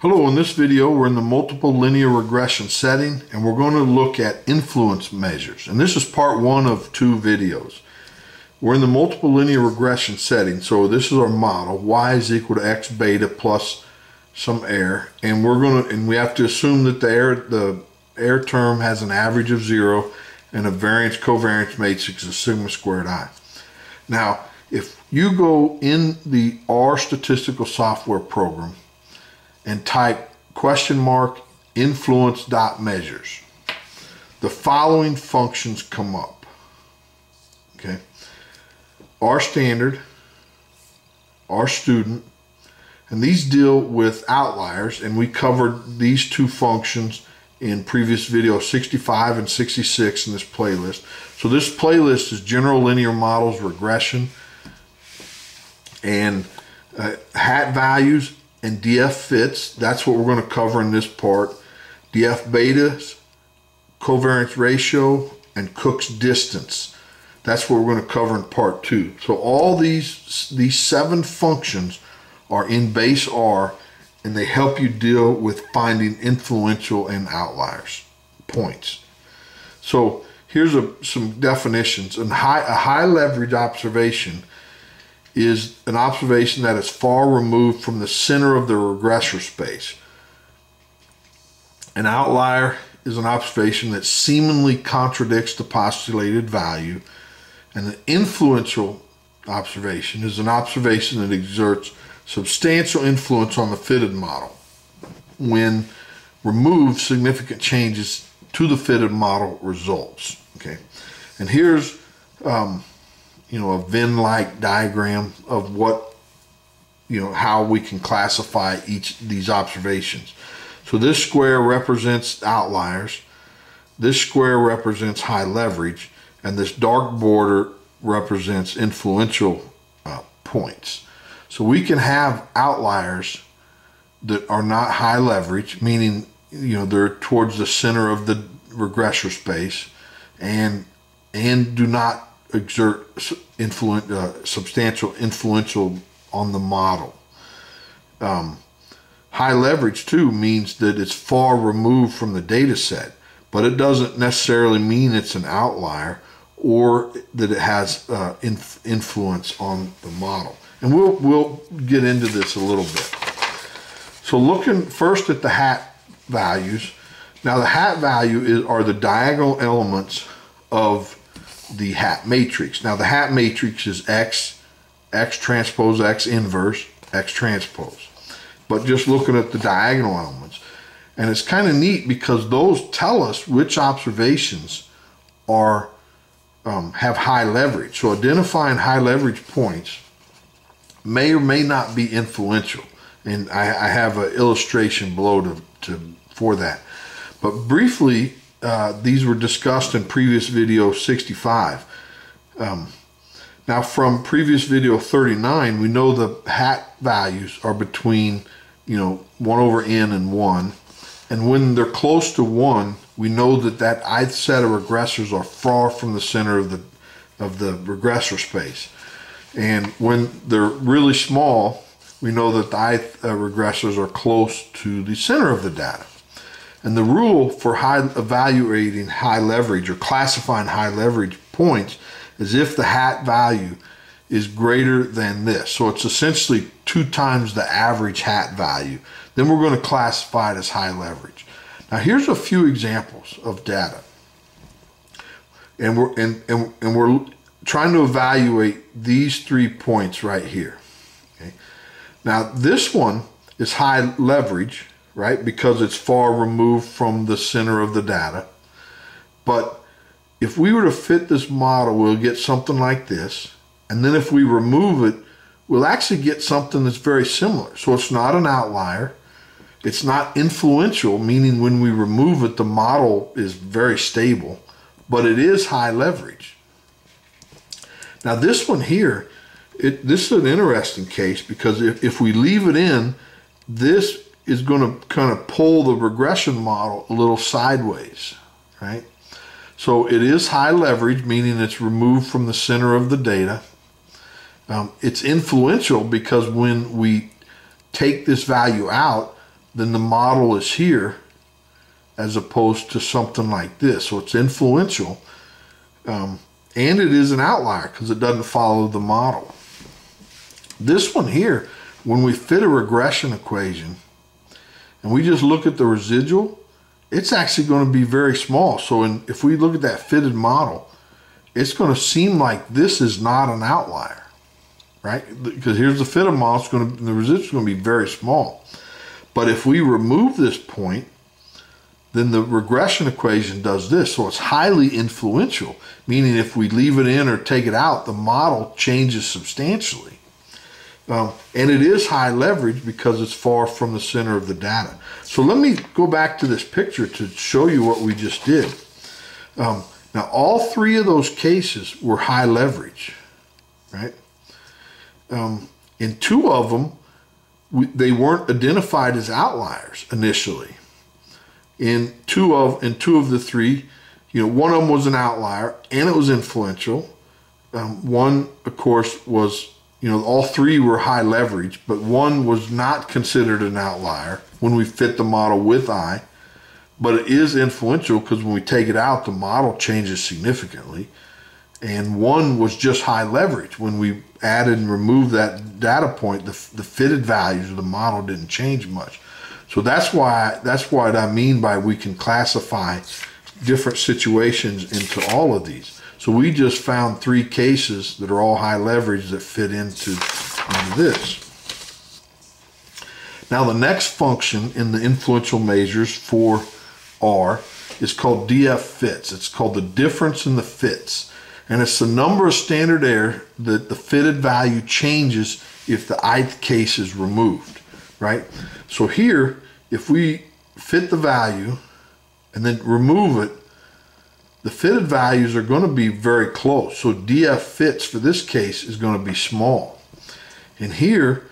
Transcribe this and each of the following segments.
Hello, in this video we're in the multiple linear regression setting and we're going to look at influence measures. And this is part one of two videos. We're in the multiple linear regression setting. So this is our model. Y is equal to X beta plus some error. And we're going to, and we have to assume that the error, the error term has an average of zero and a variance covariance matrix of sigma squared I. Now, if you go in the R statistical software program and type question mark influence dot measures, the following functions come up. Okay. R standard, R student, and these deal with outliers, and we covered these two functions in previous video 65 and 66 in this playlist. So this playlist is general linear models regression and uh, hat values and DF fits. That's what we're going to cover in this part. DF betas, covariance ratio, and Cook's distance. That's what we're going to cover in part two. So all these, these seven functions are in base R and they help you deal with finding influential and outliers points. So here's a, some definitions. And high, a high leverage observation is an observation that is far removed from the center of the regressor space. An outlier is an observation that seemingly contradicts the postulated value, and an influential observation is an observation that exerts substantial influence on the fitted model when removed significant changes to the fitted model results. Okay, and here's um, you know, a Venn-like diagram of what, you know, how we can classify each these observations. So this square represents outliers. This square represents high leverage, and this dark border represents influential uh, points. So we can have outliers that are not high leverage, meaning you know they're towards the center of the regressor space, and and do not exert influent, uh, substantial influential on the model. Um, high leverage too means that it's far removed from the data set, but it doesn't necessarily mean it's an outlier or that it has uh, inf influence on the model. And we'll we'll get into this a little bit. So looking first at the hat values. Now the hat value is are the diagonal elements of the hat matrix. Now the hat matrix is X, X transpose X inverse, X transpose. But just looking at the diagonal elements. And it's kind of neat because those tell us which observations are um, have high leverage. So identifying high leverage points may or may not be influential. And I, I have an illustration below to, to for that. But briefly, uh, these were discussed in previous video 65. Um, now from previous video 39, we know the hat values are between, you know, 1 over n and 1. And when they're close to 1, we know that that ith set of regressors are far from the center of the, of the regressor space. And when they're really small, we know that the ith uh, regressors are close to the center of the data. And the rule for high, evaluating high leverage or classifying high leverage points is if the hat value is greater than this. So it's essentially two times the average hat value. Then we're going to classify it as high leverage. Now here's a few examples of data. And we're, and, and, and we're trying to evaluate these three points right here. Okay. Now this one is high leverage right? Because it's far removed from the center of the data. But if we were to fit this model, we'll get something like this. And then if we remove it, we'll actually get something that's very similar. So it's not an outlier. It's not influential, meaning when we remove it, the model is very stable, but it is high leverage. Now this one here, it, this is an interesting case because if, if we leave it in, this is going to kind of pull the regression model a little sideways, right? So it is high leverage, meaning it's removed from the center of the data. Um, it's influential because when we take this value out, then the model is here as opposed to something like this. So it's influential. Um, and it is an outlier because it doesn't follow the model. This one here, when we fit a regression equation and we just look at the residual, it's actually going to be very small. So in, if we look at that fitted model, it's going to seem like this is not an outlier, right? Because here's the fitted model, it's going to, the residual is going to be very small. But if we remove this point, then the regression equation does this. So it's highly influential, meaning if we leave it in or take it out, the model changes substantially. Um, and it is high leverage because it's far from the center of the data. So let me go back to this picture to show you what we just did. Um, now, all three of those cases were high leverage, right? Um, in two of them, we, they weren't identified as outliers initially. In two of in two of the three, you know, one of them was an outlier and it was influential. Um, one, of course, was you know, all three were high leverage, but one was not considered an outlier when we fit the model with I. But it is influential because when we take it out, the model changes significantly. And one was just high leverage. When we added and removed that data point, the, the fitted values of the model didn't change much. So that's why that's what I mean by we can classify different situations into all of these. So we just found three cases that are all high leverage that fit into, into this. Now the next function in the influential measures for R is called DF fits. It's called the difference in the fits. And it's the number of standard error that the fitted value changes if the ith case is removed, right? So here, if we fit the value and then remove it, the fitted values are going to be very close. So DF fits for this case is going to be small. And here,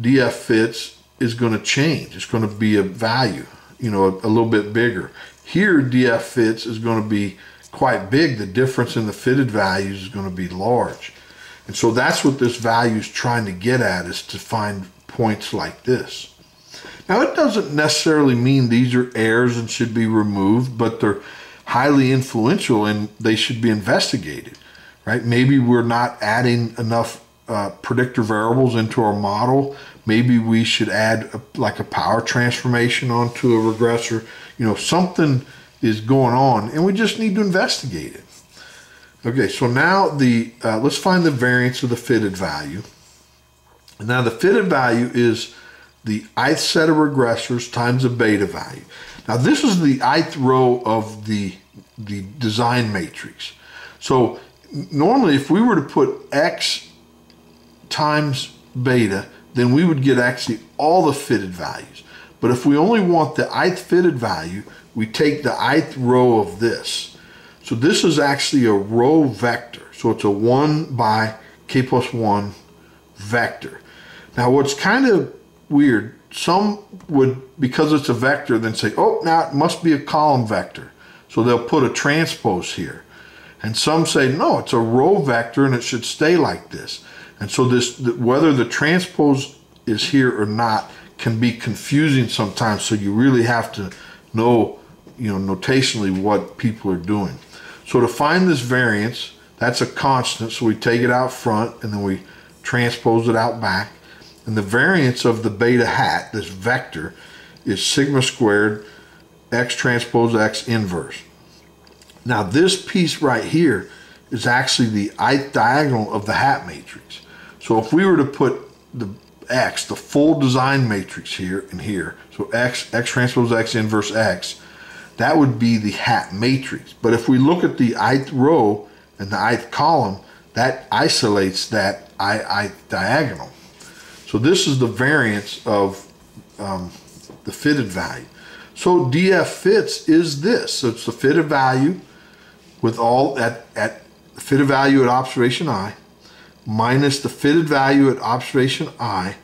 DF fits is going to change. It's going to be a value, you know, a, a little bit bigger. Here, DF fits is going to be quite big. The difference in the fitted values is going to be large. And so that's what this value is trying to get at is to find points like this. Now, it doesn't necessarily mean these are errors and should be removed, but they're highly influential and they should be investigated, right? Maybe we're not adding enough uh, predictor variables into our model. Maybe we should add a, like a power transformation onto a regressor. You know, something is going on and we just need to investigate it. Okay, so now the uh, let's find the variance of the fitted value. now the fitted value is the ith set of regressors times a beta value. Now this is the ith row of the, the design matrix. So normally if we were to put x times beta, then we would get actually all the fitted values. But if we only want the ith fitted value, we take the ith row of this. So this is actually a row vector. So it's a 1 by k plus 1 vector. Now what's kind of weird, some would, because it's a vector, then say, oh, now it must be a column vector. So they'll put a transpose here. And some say, no, it's a row vector and it should stay like this. And so this, whether the transpose is here or not can be confusing sometimes. So you really have to know, you know, notationally what people are doing. So to find this variance, that's a constant. So we take it out front and then we transpose it out back. And the variance of the beta hat, this vector, is sigma squared x transpose x inverse. Now this piece right here is actually the ith diagonal of the hat matrix. So if we were to put the x, the full design matrix here and here, so x, x transpose x inverse x, that would be the hat matrix. But if we look at the ith row and the ith column, that isolates that i, ith diagonal. So this is the variance of um, the fitted value. So DF fits is this. So it's the fitted value with all at, at fitted value at observation I minus the fitted value at observation I,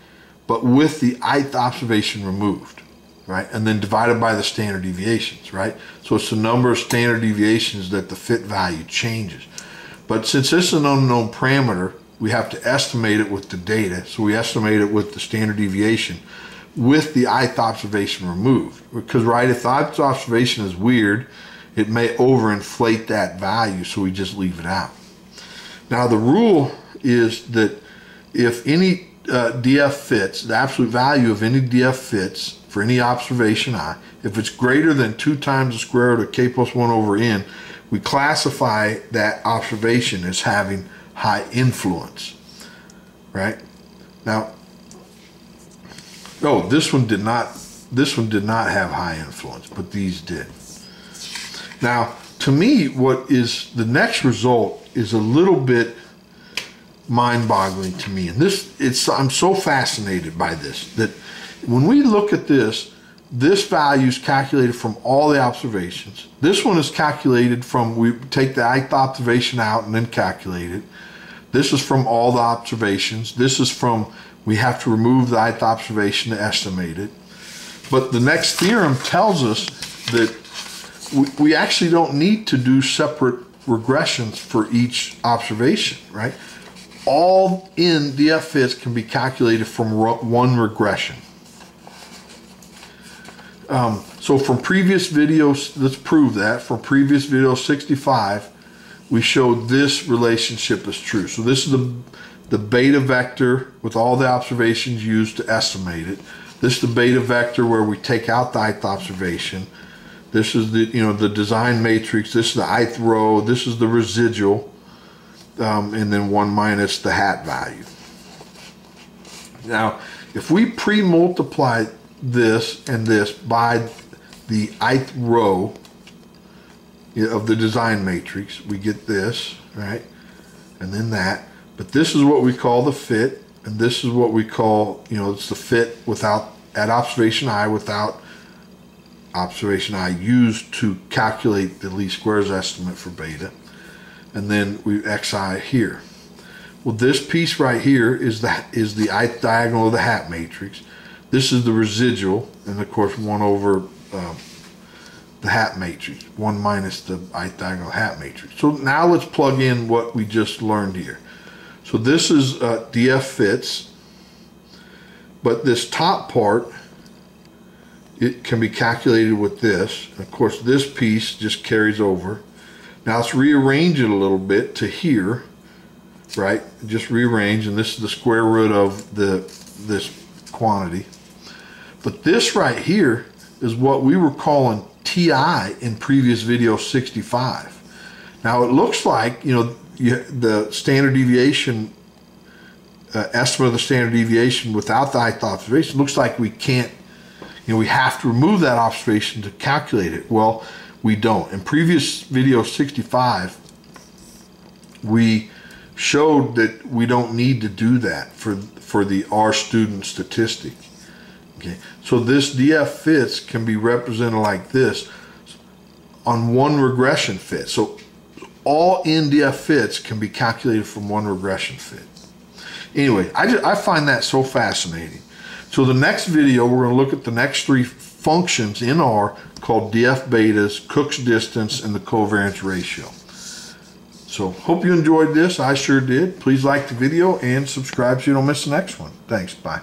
but with the ith observation removed, right? And then divided by the standard deviations, right? So it's the number of standard deviations that the fit value changes. But since this is an unknown parameter, we have to estimate it with the data. So we estimate it with the standard deviation. With the ith observation removed. Because, right, if the ith observation is weird, it may overinflate that value, so we just leave it out. Now, the rule is that if any uh, DF fits, the absolute value of any DF fits for any observation i, if it's greater than 2 times the square root of k plus 1 over n, we classify that observation as having high influence, right? Now, oh, this one did not, this one did not have high influence, but these did. Now, to me, what is the next result is a little bit mind-boggling to me, and this it's I'm so fascinated by this that when we look at this, this value is calculated from all the observations. This one is calculated from we take the eighth observation out and then calculate it. This is from all the observations. This is from we have to remove the ith observation to estimate it. But the next theorem tells us that we, we actually don't need to do separate regressions for each observation, right? All in DF fits can be calculated from one regression. Um, so from previous videos, let's prove that. From previous video 65, we showed this relationship is true. So this is the, the beta vector with all the observations used to estimate it. This is the beta vector where we take out the ith observation. This is the you know the design matrix. This is the ith row. This is the residual, um, and then one minus the hat value. Now, if we pre-multiply this and this by the ith row of the design matrix. We get this, right? And then that. But this is what we call the fit, and this is what we call, you know, it's the fit without, at observation i without observation i used to calculate the least squares estimate for beta. And then we xi here. Well, this piece right here is the, is the ith diagonal of the hat matrix. This is the residual, and of course one over um, the hat matrix, one minus the ith diagonal hat matrix. So now let's plug in what we just learned here. So this is uh, DF fits, but this top part, it can be calculated with this. Of course, this piece just carries over. Now let's rearrange it a little bit to here, right? Just rearrange, and this is the square root of the this quantity. But this right here is what we were calling TI in previous video 65. Now it looks like, you know, you, the standard deviation, uh, estimate of the standard deviation without the ith observation looks like we can't, you know, we have to remove that observation to calculate it. Well, we don't. In previous video 65, we showed that we don't need to do that for, for the R student statistic. Okay, so this DF fits can be represented like this on one regression fit. So all NDF fits can be calculated from one regression fit. Anyway, I, just, I find that so fascinating. So the next video, we're going to look at the next three functions in R called DF betas, Cook's distance, and the covariance ratio. So hope you enjoyed this. I sure did. Please like the video and subscribe so you don't miss the next one. Thanks. Bye.